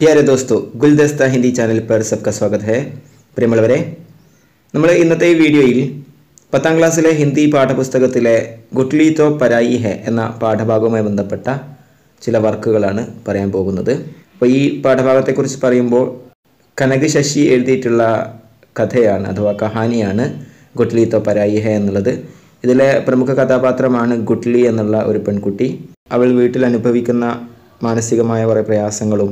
പ്യാരെ ദോസ്തോ ഗുൽദസ്ത ഹിന്ദി ചാനൽ പേർ സബ്ക സ്വാഗത് ഹെ. പ്രിയമുള്ളവരെ നമ്മൾ ഇന്നത്തെ വീഡിയോയിൽ പത്താം ക്ലാസ്സിലെ ഹിന്ദി പാഠപുസ്തകത്തിലെ ഗുട്ട്ലി തോ പരായി ഹെ എന്ന പാഠഭാഗവുമായി ബന്ധപ്പെട്ട ചില വർക്കുകളാണ് പറയാൻ പോകുന്നത്. അപ്പോൾ ഈ പാഠഭാഗത്തെക്കുറിച്ച് പറയുമ്പോൾ കനക ശശി എഴുതിയിട്ടുള്ള കഥയാണ് അഥവാ കഹാനിയാണ് ഗുട്ട്ലി തോ പരായി ഹെ എന്നുള്ളത്. ഇതിലെ പ്രമുഖ കഥാപാത്രമാണ് ഗുട്ട്ലി എന്നുള്ള ഒരു പെൺകുട്ടി. അവൾ വീട്ടിൽ അനുഭവിക്കുന്ന മാനസികമായ കുറേ പ്രയാസങ്ങളും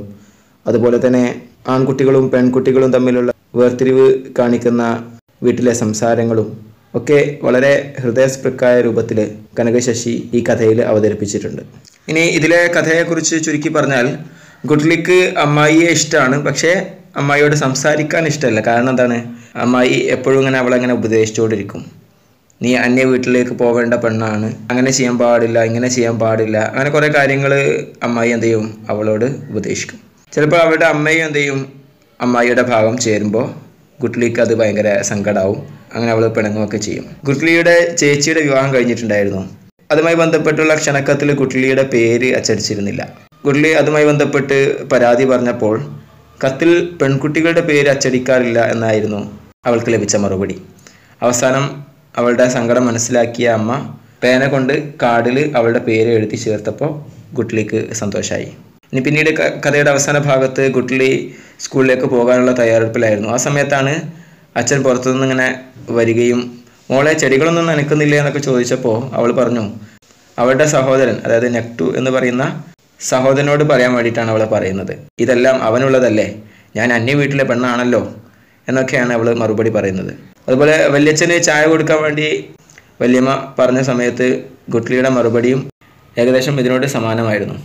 അതുപോലെ തന്നെ ആൺകുട്ടികളും പെൺകുട്ടികളും തമ്മിലുള്ള വേർതിരിവ് കാണിക്കുന്ന വീട്ടിലെ സംസാരങ്ങളും ഒക്കെ വളരെ ഹൃദയസ്പൃക്കായ രൂപത്തിൽ കനകശശി ഈ കഥയിൽ അവതരിപ്പിച്ചിട്ടുണ്ട്. ഇനി ഇതിലെ കഥയെക്കുറിച്ച് ചുരുക്കി പറഞ്ഞാൽ ഗുഡ്ലിക്ക് അമ്മായിയെ ഇഷ്ടമാണ് പക്ഷേ അമ്മായിയോട് സംസാരിക്കാൻ ഇഷ്ടമല്ല. കാരണം എന്താണ്? അമ്മായി എപ്പോഴും ഇങ്ങനെ അവളങ്ങനെ ഉപദേശിച്ചുകൊണ്ടിരിക്കും നീ അന്യ വീട്ടിലേക്ക് പോകേണ്ട പെണ്ണാണ്. അങ്ങനെ ചെയ്യാൻ പാടില്ല ഇങ്ങനെ ചെയ്യാൻ പാടില്ല. അങ്ങനെ കുറേ കാര്യങ്ങൾ അമ്മായി എന്ത് ചെയ്യും? അവളോട് ഉപദേശിക്കും. ചിലപ്പോൾ അവരുടെ അമ്മയും എന്ത് ചെയ്യും? അമ്മായിയുടെ ഭാഗം ചേരുമ്പോൾ ഗുട്ട്ലിക്ക് അത് ഭയങ്കര സങ്കടമാവും അങ്ങനെ അവൾ പിണങ്ങുകയൊക്കെ ചെയ്യും. ഗുട്ട്ലിയുടെ ചേച്ചിയുടെ വിവാഹം കഴിഞ്ഞിട്ടുണ്ടായിരുന്നു. അതുമായി ബന്ധപ്പെട്ടുള്ള ക്ഷണക്കത്തിൽ ഗുട്ട്ലിയുടെ പേര് അച്ചടിച്ചിരുന്നില്ല. ഗുട്ട്ലി അതുമായി ബന്ധപ്പെട്ട് പരാതി പറഞ്ഞപ്പോൾ കത്തിൽ പെൺകുട്ടികളുടെ പേര് അച്ചടിക്കാറില്ല എന്നായിരുന്നു അവൾക്ക് ലഭിച്ച മറുപടി. അവസാനം അവളുടെ സങ്കടം മനസ്സിലാക്കിയ അമ്മ പേന കൊണ്ട് കാർഡിൽ അവളുടെ പേര് എഴുതി ചേർത്തപ്പോൾ ഗുട്ട്ലിക്ക് സന്തോഷമായി ഇനി പിന്നീട് കഥയുടെ അവസാന ഭാഗത്ത് ഗുട്ട്ലി സ്കൂളിലേക്ക് പോകാനുള്ള തയ്യാറെടുപ്പിലായിരുന്നു. ആ സമയത്താണ് അച്ഛൻ പുറത്തുനിന്ന് ഇങ്ങനെ വരികയും മോളെ ചെടികളൊന്നും നനക്കുന്നില്ലേ എന്നൊക്കെ ചോദിച്ചപ്പോൾ അവൾ പറഞ്ഞു അവളുടെ സഹോദരൻ അതായത് നെക്ടു എന്ന് പറയുന്ന സഹോദരനോട് പറയാൻ വേണ്ടിയിട്ടാണ് അവളെ പറയുന്നത്. ഇതെല്ലാം അവനുള്ളതല്ലേ? ഞാൻ അന്യ വീട്ടിലെ പെണ്ണാണല്ലോ? എന്നൊക്കെയാണ് അവൾ മറുപടി പറയുന്നത്. അതുപോലെ വല്യച്ഛന് ചായ കൊടുക്കാൻ വേണ്ടി വല്യമ്മ പറഞ്ഞ സമയത്ത് ഗുട്ട്ലിയുടെ മറുപടിയും ഏകദേശം ഇതിനോട് സമാനമായിരുന്നു.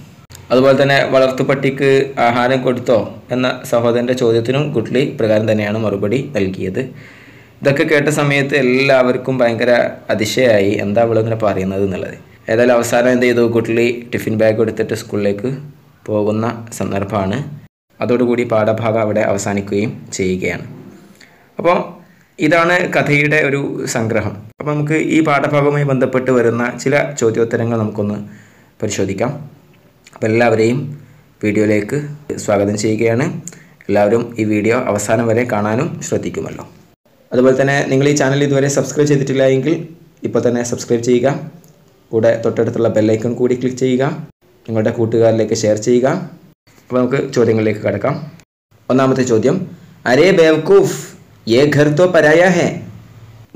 അതുപോലെ തന്നെ വളർത്തു വളർത്തുപട്ടിക്ക് ആഹാരം കൊടുത്തോ എന്ന സഹോദരന്റെ ചോദ്യത്തിനും ഗുഡ്ലി പ്രകാരം തന്നെയാണ് മറുപടി നൽകിയത്. ഇതൊക്കെ കേട്ട സമയത്ത് എല്ലാവർക്കും ഭയങ്കര അതിശയായി എന്താ അവളിങ്ങനെ പറയുന്നത് എന്നുള്ളത്. ഏതായാലും അവസാനം എന്ത് ചെയ്തു? ഗുഡ്ലി ടിഫിൻ ബാഗ് എടുത്തിട്ട് സ്കൂളിലേക്ക് പോകുന്ന സന്ദർഭമാണ്. അതോടുകൂടി പാഠഭാഗം അവിടെ അവസാനിക്കുകയും ചെയ്യുകയാണ്. അപ്പോൾ ഇതാണ് കഥയുടെ ഒരു സംഗ്രഹം. അപ്പോൾ നമുക്ക് ഈ പാഠഭാഗവുമായി ബന്ധപ്പെട്ട് വരുന്ന ചില ചോദ്യോത്തരങ്ങൾ നമുക്കൊന്ന് പരിശോധിക്കാം. അപ്പോൾ എല്ലാവരെയും വീഡിയോയിലേക്ക് സ്വാഗതം ചെയ്യുകയാണ്. എല്ലാവരും ഈ വീഡിയോ അവസാനം വരെ കാണാനും ശ്രദ്ധിക്കുമല്ലോ. അതുപോലെ തന്നെ നിങ്ങൾ ഈ ചാനൽ ഇതുവരെ സബ്സ്ക്രൈബ് ചെയ്തിട്ടില്ല എങ്കിൽ ഇപ്പോൾ തന്നെ സബ്സ്ക്രൈബ് ചെയ്യുക. കൂടെ തൊട്ടടുത്തുള്ള ബെല്ലൈക്കൺ കൂടി ക്ലിക്ക് ചെയ്യുക. നിങ്ങളുടെ കൂട്ടുകാരിലേക്ക് ഷെയർ ചെയ്യുക. അപ്പോൾ നമുക്ക് ചോദ്യങ്ങളിലേക്ക് കടക്കാം. ഒന്നാമത്തെ ചോദ്യം. അരേ ബേവക്കൂഫ് ഏ ഘർ തോ പരായ ഹേ?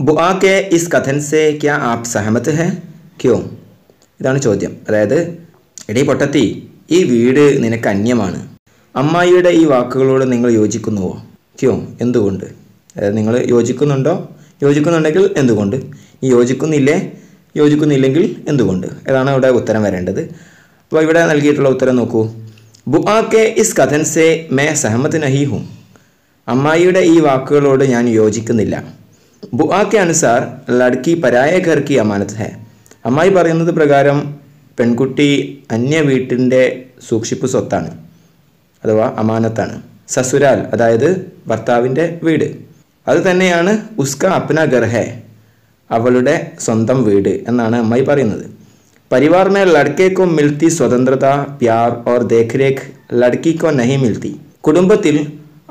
ബുആ കെ ഇസ് കഥൻ ക്യാ ആപ് സഹമത്ത് ഹെ? ക്യോ? ഇതാണ് ചോദ്യം. അതായത് എടീ പൊട്ടത്തി ഈ വീട് നിനക്ക് അന്യമാണ്. അമ്മായിയുടെ ഈ വാക്കുകളോട് നിങ്ങൾ യോജിക്കുന്നുവോ? ക്യോ എന്തുകൊണ്ട്? നിങ്ങൾ യോജിക്കുന്നുണ്ടോ? യോജിക്കുന്നുണ്ടെങ്കിൽ എന്തുകൊണ്ട്? ഈ യോജിക്കുന്നില്ലേ? യോജിക്കുന്നില്ലെങ്കിൽ എന്തുകൊണ്ട്? ഇതാണ് ഇവിടെ ഉത്തരം വരേണ്ടത്. അപ്പോൾ ഇവിടെ നൽകിയിട്ടുള്ള ഉത്തരം നോക്കൂ. ബുആ കെ ഇസ് കഥൻ സെ മേ സഹമത് നഹി ഹും അമ്മായിയുടെ ഈ വാക്കുകളോട് ഞാൻ യോജിക്കുന്നില്ല. ബുആ കെ അനുസാർ ലഡ്കി പരായ ഘർ കി അമാനത്ത് ഹെ. അമ്മായി പറയുന്നത് പ്രകാരം പെൺകുട്ടി അന്യ വീട്ടിൻ്റെ സൂക്ഷിപ്പ് സ്വത്താണ് അഥവാ അമാനത്താണ് സസുരാൽ അതായത് ഭർത്താവിൻ്റെ വീട് അത് തന്നെയാണ് ഉസ്ക അപ്ന ഘർ ഹെ അവളുടെ സ്വന്തം വീട് എന്നാണ് അമ്മായി പറയുന്നത് परिवार में लड़के को मिलती स्वतंत्रता प्यार और देखरेख लड़की को नहीं मिलती കുടുംബത്തിൽ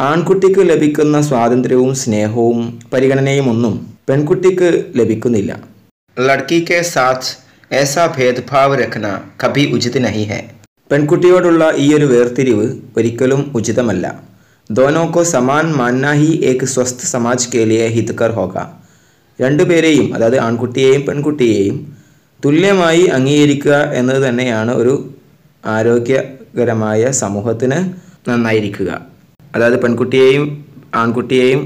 ആൺകുട്ടിക്ക് ലഭിക്കുന്ന സ്വാതന്ത്ര്യവും സ്നേഹവും പരിഗണനയും ഒന്നും പെൺകുട്ടിക്ക് ലഭിക്കുന്നില്ല ലഡ്കി കെ സാത്ത് ഏസാ ഭേദ്ഭാവ് രഖന കഭി ഉചിത് നഹി ഹെ പെൺകുട്ടിയോടുള്ള ഈ ഒരു വേർതിരിവ് ഒരിക്കലും ഉചിതമല്ല। ദോനോക്കോ സമാൻ മാന്ന ഹി ഏക് സ്വസ്ഥ സമാജ് കെ ഹിത്കർ ഹിതകർ ഹോക രണ്ടുപേരെയും അതായത് ആൺകുട്ടിയെയും പെൺകുട്ടിയെയും തുല്യമായി അംഗീകരിക്കുക എന്നത് തന്നെയാണ് ഒരു ആരോഗ്യകരമായ സമൂഹത്തിന് നന്നായിരിക്കുക. അതായത് പെൺകുട്ടിയെയും ആൺകുട്ടിയെയും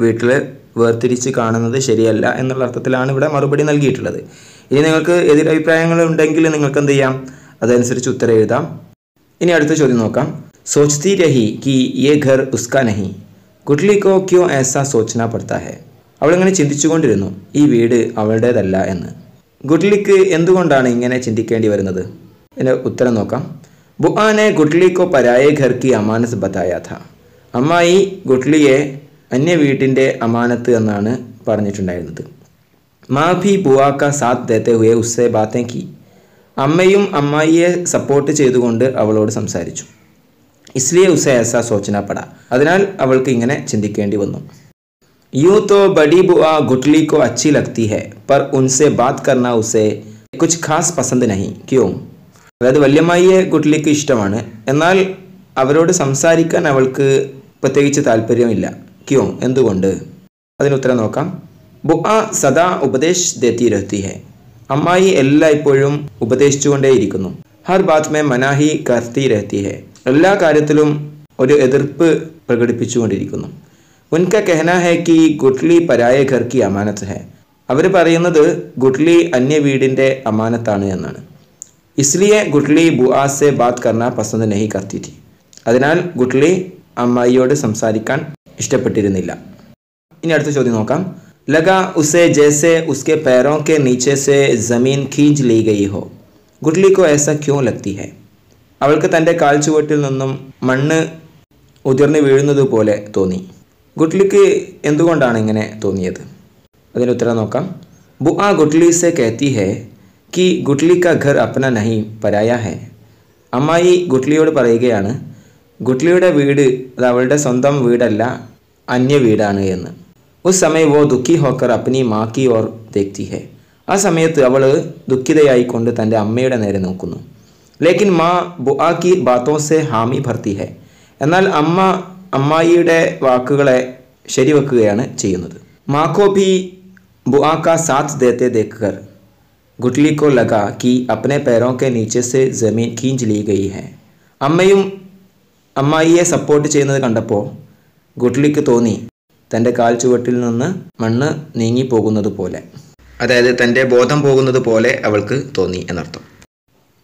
വീട്ടിൽ വേർതിരിച്ച് കാണുന്നത് ശരിയല്ല എന്നുള്ള അർത്ഥത്തിലാണ് ഇവിടെ മറുപടി നൽകിയിട്ടുള്ളത്. ഇനി നിങ്ങൾക്ക് എതിരഭിപ്രായങ്ങൾ ഉണ്ടെങ്കിൽ നിങ്ങൾക്ക് എന്ത് ചെയ്യാം? അതനുസരിച്ച് ഉത്തരം എഴുതാം. ഇനി അടുത്ത ചോദ്യം നോക്കാം. സോച്തി രഹി കി യേ ഘർ ഉസ്കാ നഹി. കുട്ലിക്കോ ക്യോ ഏസ സോച്ചന പെടുത്താ ഹെ? അവളിങ്ങനെ ചിന്തിച്ചുകൊണ്ടിരുന്നു. ഈ വീട് അവളുടേതല്ല എന്ന്. ഗുഡ്ലിക്ക് എന്തുകൊണ്ടാണ് ഇങ്ങനെ ചിന്തിക്കേണ്ടി വരുന്നത്? എന്റെ ഉത്തരം നോക്കാം. ബുആാനെ ഗുഡ്ലിക്കോ പരായ ഘർ അമാനസ് ബതായാഥ അമ്മായി ഗുഡ്ലിയെ അന്യ വീട്ടിൻ്റെ അമാനത്ത് എന്നാണ് പറഞ്ഞിട്ടുണ്ടായിരുന്നത് മാ ഭി ബുആ കാ സാത്ത് ദേത്തെ ഹുയെ ഉസ്സെ ബാത്തേ കി അമ്മയും അമ്മായിയെ സപ്പോർട്ട് ചെയ്തുകൊണ്ട് അവളോട് സംസാരിച്ചു ഇസ്ലിയെ ഉസെ ऐसा सोचना पड़ा അതിനാൽ അവൾക്ക് ഇങ്ങനെ ചിന്തിക്കേണ്ടി വന്നു यूं तो बड़ी बुआ गुटली को अच्छी लगती है पर उनसे बात करना उसे कुछ खास पसंद नहीं क्यों അതായത് വല്യമ്മയെ ഗുട്ലിക്ക് ഇഷ്ടമാണ് എന്നാൽ അവരോട് സംസാരിക്കാൻ അവൾക്ക് പ്രത്യേകിച്ച് താല്പര്യമില്ല ക്യോ എന്തുകൊണ്ട്? അതിനുത്തരം നോക്കാം. ബുആ സദാ ഉപദേശ് ദേത്തി ഹെ. അമ്മായി എല്ലായ്പ്പോഴും ഉപദേശിച്ചുകൊണ്ടേയിരിക്കുന്നു. ഹർ ബാത് മേ മനാഹി കർത്തി രഹത്തി ഹെ. എല്ലാ കാര്യത്തിലും ഒരു എതിർപ്പ് പ്രകടിപ്പിച്ചുകൊണ്ടിരിക്കുന്നു. ഉൻക കഹന ഹെ കി ഗുട്ട്ലി പരായ ഘർ കി അമാനത്ത് ഹെ. അവർ പറയുന്നത് ഗുട്ട്ലി അന്യ വീടിന്റെ അമാനത്താണ് എന്നാണ്. ഇസ്ലിയെ ഗുട്ട്ലി ബുആ സെ ബാത് കർണ പസന്ദ് നഹി കർത്തി അതിനാൽ ഗുട്ട്ലി അമ്മായിയോട് സംസാരിക്കാൻ ഇഷ്ടപ്പെട്ടിരുന്നില്ല. ഇനി അടുത്ത ചോദ്യം നോക്കാം. ലഗ ഉസേ ജേസെ ഉസ്കെ പേരോ കെ नीचे സേ ജമീൻ ഖീഞ്ച് ലീ गई ഹോ? ഗുഡ്ലിക്കോ ഏസ ക്യൂ ലത്തി ഹെ? അവൾക്ക് തന്റെ കാൽച്ചുവട്ടിൽ നിന്നും മണ്ണ് ഉതിർന്നു വീഴുന്നത് പോലെ തോന്നി. ഗുഡ്ലിക്ക് എന്തുകൊണ്ടാണ് ഇങ്ങനെ തോന്നിയത്? അതിന് ഉത്തരം നോക്കാം. ബുആ ഗുഡ്ലി സെ കേത്തി है കി ഗുഡ്ലിക്ക കാ ഘർ അപ്പന നഹി പരായ ഹെ. അമ്മായി ഗുഡ്ലിയോട് പറയുകയാണ് ഗുട്ലിയുടെ വീട് അത് അവളുടെ സ്വന്തം വീടല്ല അന്യ വീടാണ് എന്ന് ഉസ് സമയം വോ ദുഃഖി ഹോക്കർ അപ്പനി മാക്കി ഓർ വ്യക്തി ഹെ ആ സമയത്ത് അവൾ ദുഃഖിതയായിക്കൊണ്ട് തൻ്റെ അമ്മയുടെ നേരെ നോക്കുന്നു ലേക്കിൻ മാ ബുആക്കി ബാത്തോസെ ഹാമി ഭർത്തി ഹെ എന്നാൽ അമ്മ അമ്മായിയുടെ വാക്കുകളെ ശരിവെക്കുകയാണ് ചെയ്യുന്നത് മാക്കോ ഭി ബുആക്ക സാത്ത് ദേത്തെ ദേക്കർ ഗുട്ലിക്കോ ലഗ കി അപ്നെ പേരോ കെ നീച്ചെ സെ ജമീൻ ഖീഞ്ച് ലീ ഗയി ഹെ അമ്മയും അമ്മായിയെ സപ്പോർട്ട് ചെയ്യുന്നത് കണ്ടപ്പോൾ ഗുഡ്ലിക്ക് തോന്നി തന്റെ കാൽ ചുവട്ടിൽ നിന്ന് മണ്ണ് നീങ്ങിപ്പോകുന്നത് പോലെ. അതായത് തന്റെ ബോധം പോകുന്നത് പോലെ അവൾക്ക് തോന്നി എന്നർത്ഥം.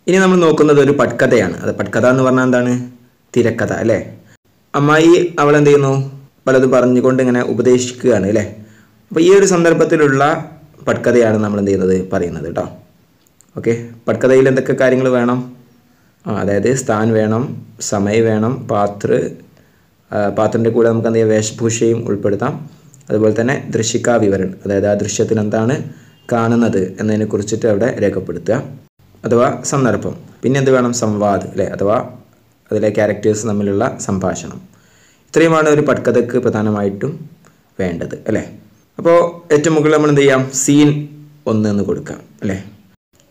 ഇനി നമ്മൾ നോക്കുന്നത് ഒരു പട്കഥയാണ്. അത് പട്കഥ എന്ന് പറഞ്ഞാൽ എന്താണ്? തിരക്കഥ അല്ലേ? അമ്മായി അവൾ എന്ത് ചെയ്യുന്നു? പലതും പറഞ്ഞുകൊണ്ട് ഇങ്ങനെ ഉപദേശിക്കുകയാണ് അല്ലേ? അപ്പോൾ ഈ ഒരു സന്ദർഭത്തിലുള്ള പട്കഥയാണ് നമ്മൾ എന്ത് ചെയ്യുന്നത്? പറയുന്നത് കേട്ടോ. ഓക്കെ പട്കഥയിൽ എന്തൊക്കെ കാര്യങ്ങൾ വേണം? അതായത് സ്ഥാൻ വേണം സമയ വേണം പാത്ര പാത്രന്റെ കൂടെ നമുക്ക് എന്ത് ചെയ്യാം? വേഷഭൂഷയും ഉൾപ്പെടുത്താം. അതുപോലെ തന്നെ ദൃശ്യക്കാ വിവരണം അതായത് ആ ദൃശ്യത്തിൽ എന്താണ് കാണുന്നത് എന്നതിനെ കുറിച്ചിട്ട് അവിടെ രേഖപ്പെടുത്തുക. അഥവാ സന്ദർഭം. പിന്നെ എന്ത് വേണം? സംവാദ് അല്ലേ? അഥവാ അതിലെ ക്യാരക്ടേഴ്സ് തമ്മിലുള്ള സംഭാഷണം. ഇത്രയുമാണ് ഒരു പട്കഥക്ക് പ്രധാനമായിട്ടും വേണ്ടത് അല്ലേ? അപ്പോൾ ഏറ്റവും മുകളിൽ നമ്മൾ എന്ത് ചെയ്യാം? സീൻ ഒന്ന് എന്ന് കൊടുക്കാം അല്ലേ?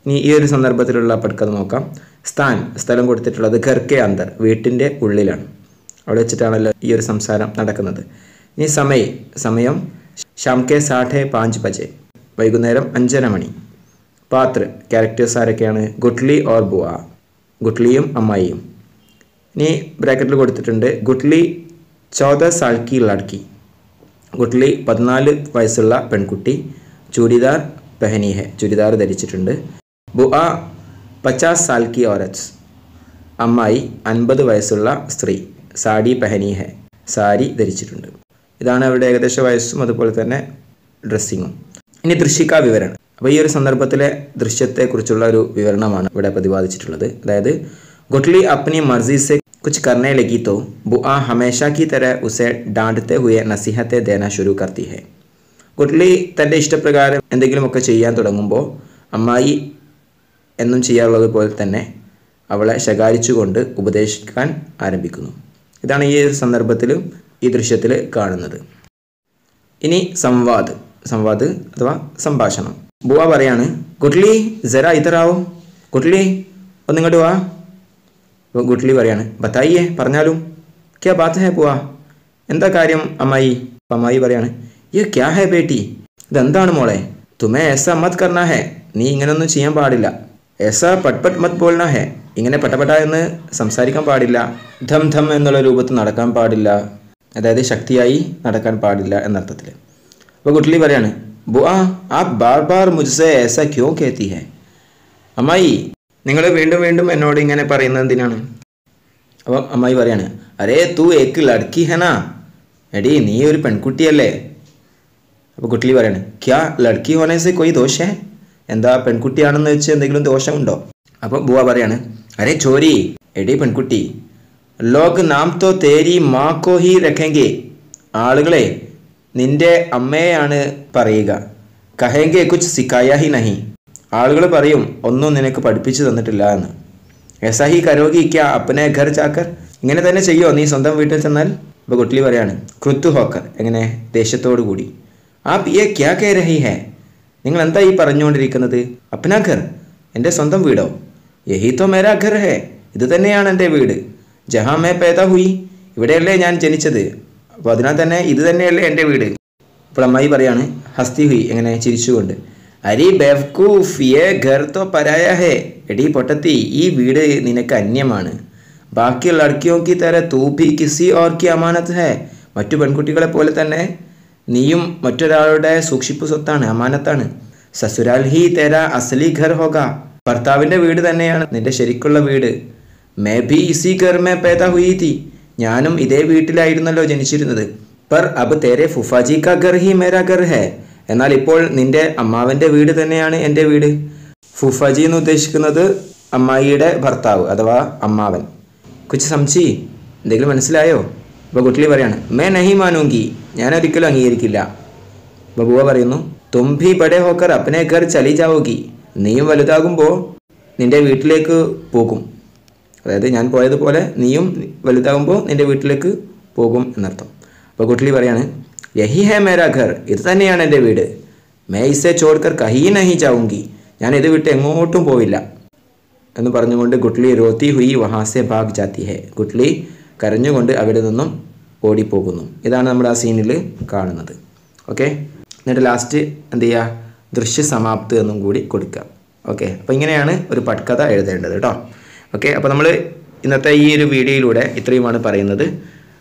ഇനി ഈ ഒരു സന്ദർഭത്തിലുള്ള പട്കഥ നോക്കാം. സ്ഥാൻ സ്ഥലം കൊടുത്തിട്ടുള്ളത് ഘർക്കെ അന്തർ വീട്ടിന്റെ ഉള്ളിലാണ്. അവിടെ വെച്ചിട്ടാണല്ലോ ഈ ഒരു സംസാരം നടക്കുന്നത്. ഇനി സമയ സമയം ഷംകെ സാഠെ പാഞ്ച് ബജെ വൈകുന്നേരം അഞ്ചര മണി. പാത്ര ക്യാരക്ടേഴ്സ് ആരൊക്കെയാണ്? ഗുട്ട്ലി ഓർ ബുവ? ഗുട്ട്ലിയും അമ്മായിയും. ഇനി ബ്രാക്കറ്റിൽ കൊടുത്തിട്ടുണ്ട് ഗുട്ട്ലി ചോദ സാൽക്കി ലഡ്ക്കി. ഗുട്ട്ലി പതിനാല് വയസ്സുള്ള പെൺകുട്ടി ചുരിദാർ പെഹനി ഹെ ചുരിദാർ ധരിച്ചിട്ടുണ്ട്. ബുആ പച്ചാസ് സാൽ കി ഔരത്സ് അമ്മായി അൻപത് വയസ്സുള്ള സ്ത്രീ. സാഡി പെഹനി ഹെ സാരി ധരിച്ചിട്ടുണ്ട്. ഇതാണ് അവരുടെ ഏകദേശ വയസ്സും അതുപോലെ തന്നെ ഡ്രസ്സിങ്ങും. ഇനി ദൃശ്യിക്കാ വിവരണം. അപ്പോൾ ഈ ഒരു സന്ദർഭത്തിലെ ദൃശ്യത്തെക്കുറിച്ചുള്ള ഒരു വിവരണമാണ് ഇവിടെ പ്രതിപാദിച്ചിട്ടുള്ളത്. അതായത് ഗൊട്ട്ലി അപ്നി മർസി സെ കുച്ച് കർണെ ലഗി തോ ബുആ ഹമേഷ കി തര ഉസെ ഡാണ്ടത്തെ ഹുയെ നസിഹത്തെ ദേന ശുരു കർത്തി ഹെ. ഗുഡ്ലി തന്റെ ഇഷ്ടപ്രകാരം എന്തെങ്കിലുമൊക്കെ ചെയ്യാൻ തുടങ്ങുമ്പോൾ അമ്മായി എന്നും ചെയ്യാറുള്ളത് പോലെ തന്നെ അവളെ ശകാരിച്ചുകൊണ്ട് ഉപദേശിക്കാൻ ആരംഭിക്കുന്നു. ഇതാണ് ഈ സന്ദർഭത്തിലും ഈ ദൃശ്യത്തിൽ കാണുന്നത്. ഇനി സംവാദ്. സംവാദ് അഥവാ സംഭാഷണം. ബുവ പറയാണ് ഗുട്ട്ലി ജര ഇതറാവോ. ഗുട്ട്ലി ഒന്നിങ്ങോട്ട് വാ. ഗുട്ട്ലി പറയാണ് ബത്തായിയേ പറഞ്ഞാലും ക്യാ ബാത്ത് ഹേ ബുവ? എന്താ കാര്യം അമ്മായി? അമ്മായി പറയാണ് യേ ക്യാ ഹേ ബേട്ടി? ഇതെന്താണ് മോളെ? തുമേ ഏസ മത് കർണ ഹേ. നീ ഇങ്ങനൊന്നും ചെയ്യാൻ പാടില്ല. ഏസ പട്ട് മത് ബോൾന ഹേ. ഇങ്ങനെ പട്ടപട്ട എന്ന് സംസാരിക്കാൻ പാടില്ല. ധം ധം എന്നുള്ള രൂപത്തിൽ നടക്കാൻ പാടില്ല. അതായത് ശക്തിയായി നടക്കാൻ പാടില്ല എന്നർത്ഥത്തിൽ അപ്പോൾ കുട്ടിലി പറയാണ് ബുആ ആപ് ബാർ ബാർ മുജ്സെ ഏസ ക്യോ കേത്തി ഹേ? അമ്മായി നിങ്ങൾ വീണ്ടും വീണ്ടും എന്നോട് ഇങ്ങനെ പറയുന്നത് എന്തിനാണ്? അപ്പം അമ്മായി പറയാണ് അരേ തൂ ഏക്ക് ലഡ്ക്കി ഹെനാ എടി നീ ഒരു പെൺകുട്ടിയല്ലേ. അപ്പോൾ കുട്ടിലി പറയാണ് ക്യാ ലഡ്ക്കി ഹോനെ സെ കൊയ് ദോഷേ എന്താ പെൺകുട്ടിയാണെന്ന് വെച്ച് എന്തെങ്കിലും ദോഷമുണ്ടോ? അപ്പോൾ ബുവ പറയാണ് അരെ ചോരി എടി പെൺകുട്ടി ലോക് നാം തോ തേരി മാക്കോ ഹി രഖെങ്കി ആളുകളെ നിന്റെ അമ്മയെയാണ് പറയുക കഹേങ്കെ കുച്ച് സിക്കായ ഹി നഹി ആളുകൾ പറയും ഒന്നും നിനക്ക് പഠിപ്പിച്ചു തന്നിട്ടില്ല എന്ന്. എസാഹി കരോഗി ഇക്ക അപ്പനെ ഘർ ചാക്കർ ഇങ്ങനെ തന്നെ ചെയ്യോ നീ സ്വന്തം വീട്ടിൽ ചെന്നാൽ? ഇപ്പോൾ കുട്ടിലി പറയാണ് ക്രുത്തു ഹോക്കർ എങ്ങനെ ദേഷ്യത്തോടു കൂടി ആ പിയെ ക്യാ കേ രഹി ഹേ? നിങ്ങൾ എന്താ ഈ പറഞ്ഞുകൊണ്ടിരിക്കുന്നത്? അപ്നാഘർ എന്റെ സ്വന്തം വീടോ? യഹി തോ മേരാ ഘർ ഹേ ഇത് തന്നെയാണ് എന്റെ വീട്. ജഹാ മേ പേദ ഹുയി ഇവിടെയല്ലേ ഞാൻ ജനിച്ചത്. അപ്പോൾ അതിനാൽ തന്നെ ഇത് തന്നെയല്ലേ എന്റെ വീട്. അപ്പോൾ അമ്മായി പറയാണ് ഹസ്തി ഹുയി എങ്ങനെ ചിരിച്ചുകൊണ്ട്. അരി ബെവ്കൂഫ് യേ ഘർ തോ പരായ ഹേ എടി പൊട്ടത്തി ഈ വീട് നിനക്ക് അന്യമാണ്. ബാക്കിയുള്ള ലഡ്ക്കിയോ കി തര തൂ കിസി ഓർ കി അമാനത്ത് ഹേ മറ്റു പെൺകുട്ടികളെ പോലെ തന്നെ നീയും മറ്റൊരാളുടെ സൂക്ഷിപ്പ് സ്വത്താണ് അമാനത്താണ്. സസുരാൽ ഹി തേര അസലി ഘർ ഹോക ഭർത്താവിന്റെ വീട് തന്നെയാണ് നിന്റെ ശരിക്കുള്ള വീട്. മേ ഭി ഇസി ഘർ മേ പേദ ഹുയി തി. ഞാനും ഇതേ വീട്ടിലായിരുന്നല്ലോ ജനിച്ചിരുന്നത്. പർ അബ് തേരെ ഫുഫാജി കാ ഘർ ഹി മേരാ ഘർ ഹേ. എന്നാൽ ഇപ്പോൾ നിന്റെ അമ്മാവന്റെ വീട് തന്നെയാണ് എന്റെ വീട്. ഫുഫാജി എന്ന് ഉദ്ദേശിക്കുന്നത് അമ്മായിയുടെ ഭർത്താവ് അഥവാ അമ്മാവൻ. കുച്ച് സംശി എന്തെങ്കിലും മനസ്സിലായോ? അപ്പോൾ കുട്ടിലി പറയാണ് മേ നഹി മാനൂങ്കി ഞാൻ ഒരിക്കലും അംഗീകരിക്കില്ല. ബബുവ പറയുന്നു തുമ്പി പടേ ഹോക്കർ അപ്പനെ കയറി ചലി ചാവോക്കി നീയും വലുതാകുമ്പോൾ നിന്റെ വീട്ടിലേക്ക് പോകും. അതായത് ഞാൻ പോയതുപോലെ നീയും വലുതാകുമ്പോൾ നിന്റെ വീട്ടിലേക്ക് പോകും എന്നർത്ഥം. അപ്പോൾ കുട്ടിലി പറയാണ് യഹി ഹേ മേരാ ഘർ ഇത് തന്നെയാണ് എന്റെ വീട്. മേ ഇസെ ചോഡ്കർ കഹീ നഹി ചാവുങ്കി ഞാൻ ഇത് വിട്ട് എങ്ങോട്ടും പോവില്ല. എന്ന് പറഞ്ഞുകൊണ്ട് ഗുട്ട്ലി രോത്തി ഹുയി വഹാസെ ഭാഗ് ജാത്തി ഹെ. ഗുട്ട്ലി കരഞ്ഞുകൊണ്ട് അവിടെ നിന്നും ഓടിപ്പോകുന്നു. ഇതാണ് നമ്മൾ ആ സീനിൽ കാണുന്നത്. ഓക്കെ എന്നിട്ട് ലാസ്റ്റ് എന്ത് ചെയ്യുക? ദൃശ്യ സമാപ്തി എന്നും കൂടി കൊടുക്കുക. ഓക്കെ അപ്പോൾ ഇങ്ങനെയാണ് ഒരു പട്കഥ എഴുതേണ്ടത് കേട്ടോ. ഓക്കെ അപ്പോൾ നമ്മൾ ഇന്നത്തെ ഈ ഒരു വീഡിയോയിലൂടെ ഇത്രയുമാണ് പറയുന്നത്.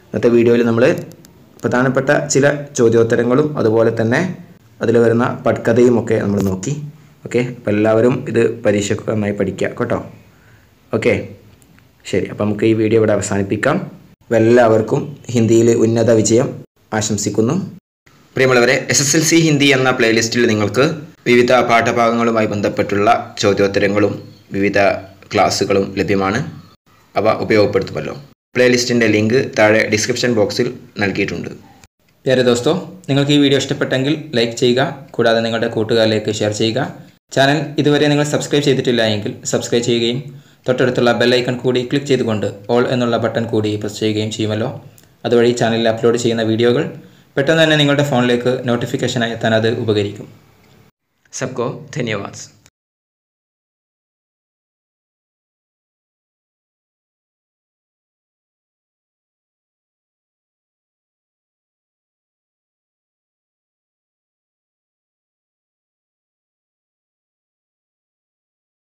ഇന്നത്തെ വീഡിയോയിൽ നമ്മൾ പ്രധാനപ്പെട്ട ചില ചോദ്യോത്തരങ്ങളും അതുപോലെ തന്നെ അതിൽ വരുന്ന പട്കഥയും ഒക്കെ നമ്മൾ നോക്കി. ഓക്കെ അപ്പോൾ എല്ലാവരും ഇത് പരീക്ഷയ്ക്ക് നന്നായി പഠിക്കുക കേട്ടോ. ഓക്കെ ശരി അപ്പോൾ നമുക്ക് ഈ വീഡിയോ ഇവിടെ അവസാനിപ്പിക്കാം. എല്ലാവർക്കും ഹിന്ദിയിൽ ഉന്നത വിജയം ആശംസിക്കുന്നു. പ്രിയമുള്ളവരെ S S L C Hindi എന്ന പ്ലേലിസ്റ്റിൽ നിങ്ങൾക്ക് വിവിധ പാഠഭാഗങ്ങളുമായി ബന്ധപ്പെട്ടുള്ള ചോദ്യോത്തരങ്ങളും വിവിധ ക്ലാസ്സുകളും ലഭ്യമാണ്. അവ ഉപയോഗപ്പെടുത്തുമല്ലോ. പ്ലേലിസ്റ്റിന്റെ ലിങ്ക് താഴെ ഡിസ്ക്രിപ്ഷൻ ബോക്സിൽ നൽകിയിട്ടുണ്ട്. പ്രിയ ദോസ്തോ നിങ്ങൾക്ക് ഈ വീഡിയോ ഇഷ്ടപ്പെട്ടെങ്കിൽ ലൈക്ക് ചെയ്യുക കൂടാതെ നിങ്ങളുടെ കൂട്ടുകാരിലേക്ക് ഷെയർ ചെയ്യുക. ചാനൽ ഇതുവരെ നിങ്ങൾ സബ്സ്ക്രൈബ് ചെയ്തിട്ടില്ല എങ്കിൽ സബ്സ്ക്രൈബ് ചെയ്യുകയും തൊട്ടടുത്തുള്ള ബെല്ലൈക്കൺ കൂടി ക്ലിക്ക് ചെയ്തുകൊണ്ട് ഓൾ എന്നുള്ള ബട്ടൺ കൂടി പ്രസ് ചെയ്യുകയും ചെയ്യുമല്ലോ. അതുവഴി ചാനലിൽ അപ്ലോഡ് ചെയ്യുന്ന വീഡിയോകൾ പെട്ടെന്ന് തന്നെ നിങ്ങളുടെ ഫോണിലേക്ക് നോട്ടിഫിക്കേഷനായി എത്താൻ അത് ഉപകരിക്കും. സബ്കോ ധന്യവാദ്.